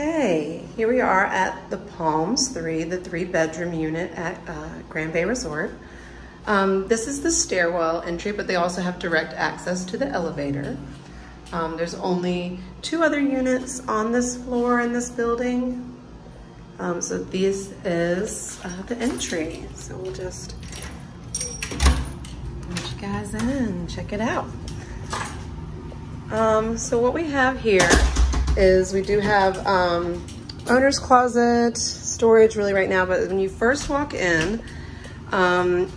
Okay, here we are at the Palms 3, the three bedroom unit at uh, Grande Bay Resort. Um, this is the stairwell entry, but they also have direct access to the elevator. Um, there's only two other units on this floor in this building. Um, so this is uh, the entry. So we'll just let you guys in, check it out. Um, so what we have here is we do have um, owner's closet, storage really right now, but when you first walk in, um,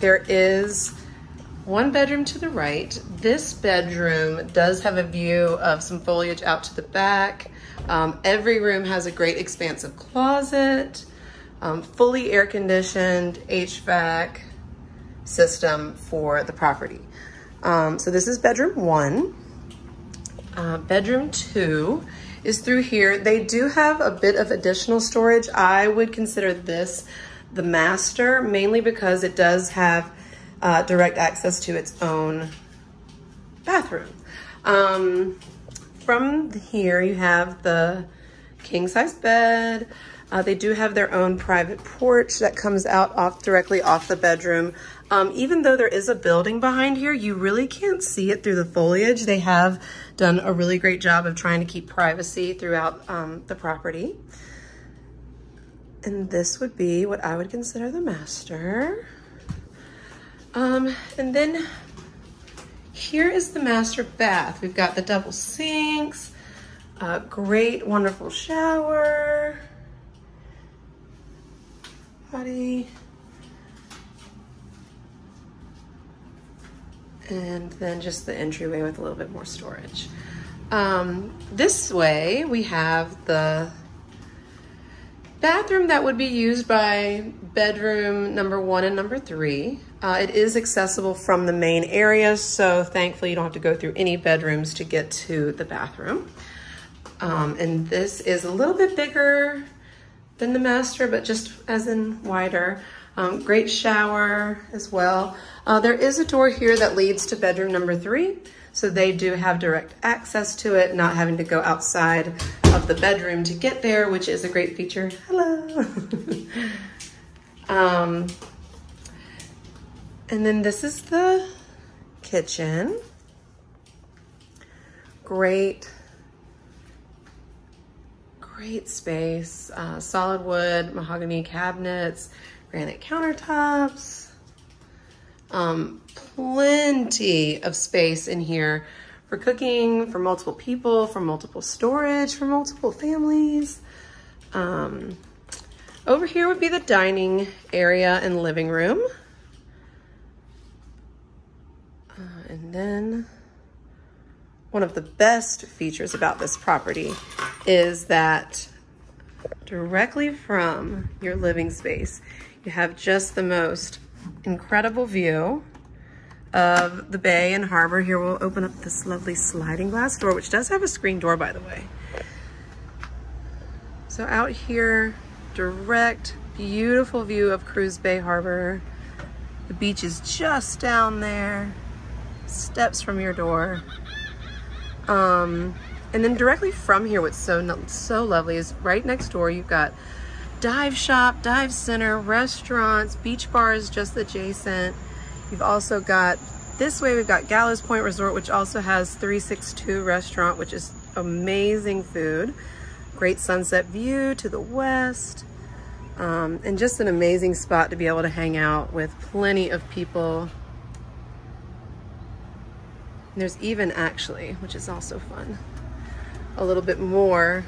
there is one bedroom to the right. This bedroom does have a view of some foliage out to the back. Um, every room has a great expansive closet, um, fully air conditioned HVAC system for the property. Um, so this is bedroom one. Uh, bedroom two is through here. They do have a bit of additional storage. I would consider this the master, mainly because it does have uh, direct access to its own bathroom. Um, from here, you have the king size bed. Uh, they do have their own private porch that comes out off directly off the bedroom. Um, even though there is a building behind here, you really can't see it through the foliage. They have done a really great job of trying to keep privacy throughout um, the property. And this would be what I would consider the master. Um, and then here is the master bath. We've got the double sinks, a great, wonderful shower, and then just the entryway with a little bit more storage. Um, this way we have the bathroom that would be used by bedroom number one and number three. Uh, it is accessible from the main area, so thankfully you don't have to go through any bedrooms to get to the bathroom. Um, and this is a little bit bigger than the master, but just as in wider. Um, great shower as well. Uh, there is a door here that leads to bedroom number three. So they do have direct access to it, not having to go outside of the bedroom to get there, which is a great feature. Hello. um, and then this is the kitchen. Great, great space. Uh, solid wood, mahogany cabinets, granite countertops. Um, plenty of space in here for cooking, for multiple people, for multiple storage, for multiple families. Um, over here would be the dining area and living room. Uh, and then one of the best features about this property is that directly from your living space, you have just the most incredible view of the bay and harbor. Here we'll open up this lovely sliding glass door, which does have a screen door, by the way. So out here, direct, beautiful view of Cruz Bay Harbor. The beach is just down there, steps from your door. Um, and then directly from here, what's so, so lovely is right next door, you've got dive shop, dive center, restaurants, beach bars just adjacent. You've also got, this way we've got Gallows Point Resort, which also has 362 restaurant, which is amazing food. Great sunset view to the west. Um, and just an amazing spot to be able to hang out with plenty of people. And there's even actually, which is also fun, a little bit more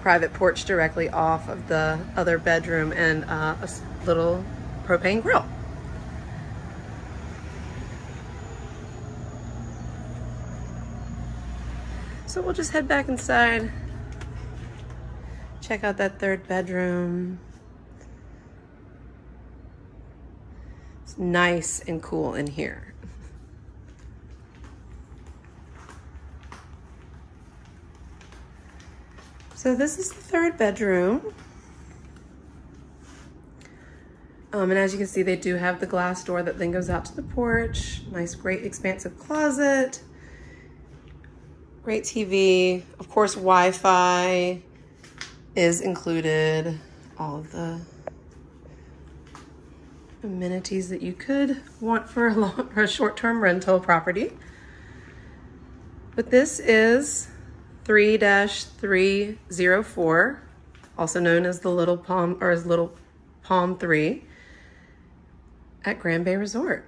private porch directly off of the other bedroom and uh, a little propane grill. So we'll just head back inside, check out that third bedroom. It's nice and cool in here. So this is the third bedroom. Um, and as you can see, they do have the glass door that then goes out to the porch. Nice, great expansive closet. Great TV, of course, Wi-Fi, is included all of the amenities that you could want for a, for a short-term rental property. But this is 3-304, also known as the Little Palm or as Little Palm 3 at Grande Bay Resort.